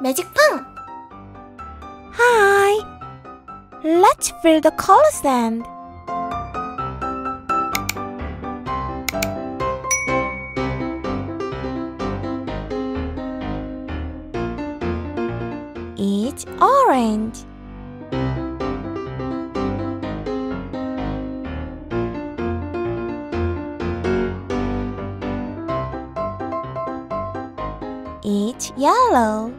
매직팡! Hi. Let's fill the color sand. It's orange. It's yellow.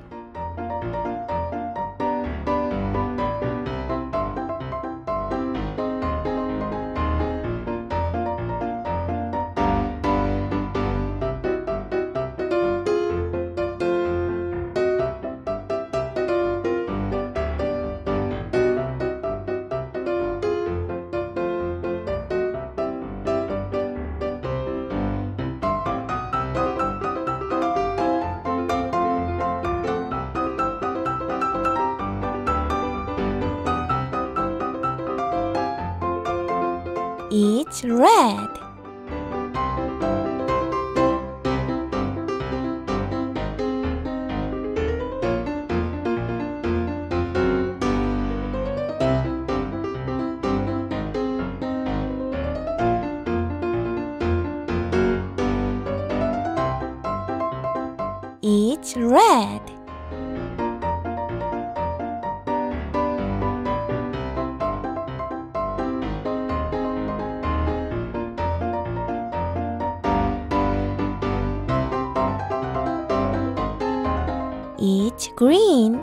It's red. It's red. It's green.